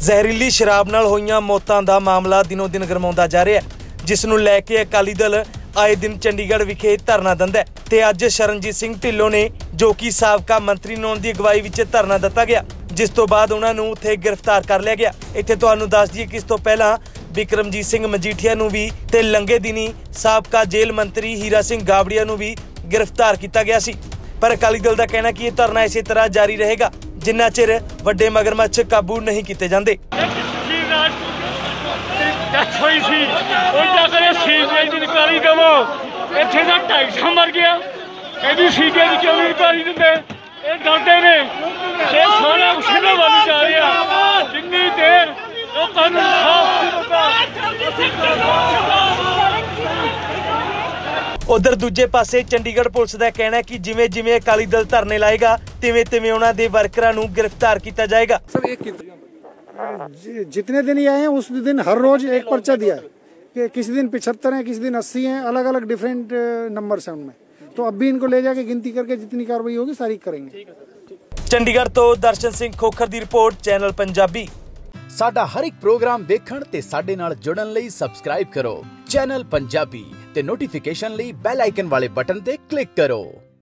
ਜ਼ਹਿਰੀਲੀ ਸ਼ਰਾਬ ਨਾਲ ਹੋਈਆਂ ਮੌਤਾਂ ਦਾ ਮਾਮਲਾ ਦਿਨੋ ਦਿਨ ਗਰਮਾਉਂਦਾ ਜਾ ਰਿਹਾ ਜਿਸ ਨੂੰ ਲੈ ਕੇ ਅਕਾਲੀ ਦਲ ਆਏ ਦਿਨ ਚੰਡੀਗੜ੍ਹ ਵਿਖੇ ਧਰਨਾ ਦਿੰਦਾ ਤੇ ਅੱਜ ਸ਼ਰਨਜੀਤ ਸਿੰਘ ਢਿੱਲੋਂ ਨੇ, ਜੋ ਕਿ ਸਾਬਕਾ ਮੰਤਰੀ ਨੇ ਦੀ ਅਗਵਾਈ ਵਿੱਚ ਧਰਨਾ ਦਿੱਤਾ ਗਿਆ, ਜਿਸ ਤੋਂ ਬਾਅਦ ਉਹਨਾਂ ਨੂੰ ਉੱਥੇ ਗ੍ਰਿਫਤਾਰ ਕਰ ਲਿਆ ਗਿਆ। ਇੱਥੇ ਤੁਹਾਨੂੰ ਦੱਸ ਦਈਏ ਕਿ ਇਸ ਤੋਂ ਪਹਿਲਾਂ ਵਿਕਰਮਜੀਤ ਸਿੰਘ ਮਜੀਠੀਆ ਨੂੰ ਵੀ ਤੇ ਲੰਗੇ ਦਿਨੀ ਸਾਬਕਾ ਜੇਲ੍ਹ ਮੰਤਰੀ ਹੀਰਾ ਸਿੰਘ ਗਾਬੜੀਆ ਨੂੰ ਵੀ ਗ੍ਰਿਫਤਾਰ ਕੀਤਾ ਗਿਆ ਸੀ। ਪਰ ਅਕਾਲੀ ਦਲ ਦਾ ਕਹਿਣਾ ਕਿ ਇਹ ਧਰਨਾ ਇਸੇ ਤਰ੍ਹਾਂ ਜਾਰੀ ਰਹੇਗਾ ਜਿੰਨਾ ਚਿਰ ਵੱਡੇ ਮਗਰਮੱਛ ਕਾਬੂ ਨਹੀਂ ਕੀਤੇ ਜਾਂਦੇ। ਜੀ ਰਾਜ ਡੈਥ ਹੋਈ ਸੀ। ਉਹ ਜਾ ਕੇ ਸੀਬੀਆਈ ਦੀ ਨਿਕਾਲੀ ਦਵੋ। ਇੱਥੇ ਦਾ 250 ਮਰ ਗਿਆ। ਕਹਿੰਦੀ ਸੀਬੀਆਈ ਦੀ ਕਿਉਂ ਨਹੀਂ ਨਿਕਾਲੀ ਦਿੰਦੇ? ਇਹ ਡਰਦੇ ਨੇ। ਇਹ ਸਾਰਾ ਉਸਨੇ ਵੱਲ ਜਾ ਰਿਹਾ। ਜਿੰਨੀ ਦੇਰ ਲੋਕਾਂ ਨੂੰ ਉਧਰ ਦੂਜੇ ਪਾਸੇ ਚੰਡੀਗੜ੍ਹ ਪੁਲਿਸ ਦਾ ਕਹਿਣਾ ਹੈ ਕਿ ਜਿਵੇਂ ਜਿਵੇਂ ਅਕਾਲੀ ਦਲ ਧਰਨੇ ਲਾਏਗਾ ਤਿਵੇਂ ਤਿਵੇਂ ਉਹਨਾਂ ਦੇ ਵਰਕਰਾਂ ਨੂੰ ਗ੍ਰਿਫਤਾਰ ਕੀਤਾ ਜਾਏਗਾ सर एक जि- जितने दिन ये आए हैं उस दिन हर रोज एक पर्चा दिया है कि किसी दिन पिछहत्तर है किसी दिन अस्सी हैं अलग अलग डिफरेंट नंबर हैं उनमें तो अब भी इनको ले जाके गिनती करके जितनी कार्रवाई होगी सारी करेंगे ਚੰਡੀਗੜ੍ਹ ਤੋਂ ਦਰਸ਼ਨ ਸਿੰਘ ਖੋਖਰ ਦੀ ਰਿਪੋਰਟ ਚੈਨਲ ਪੰਜਾਬੀ ਸਾਡਾ ਹਰ ਇੱਕ ਪ੍ਰੋਗਰਾਮ ਵੇਖਣ ਤੇ ਸਾਡੇ ਨਾਲ ਜੁੜਨ ਲਈ ਸਬਸਕ੍ਰਾਈਬ ਕਰੋ ਚੈਨਲ ਪੰਜਾਬੀ ਤੇ ਨੋਟੀਫਿਕੇਸ਼ਨ ਲਈ ਬੈਲ ਆਈਕਨ ਵਾਲੇ ਬਟਨ ਤੇ ਕਲਿੱਕ ਕਰੋ।